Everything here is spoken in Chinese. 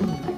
嗯。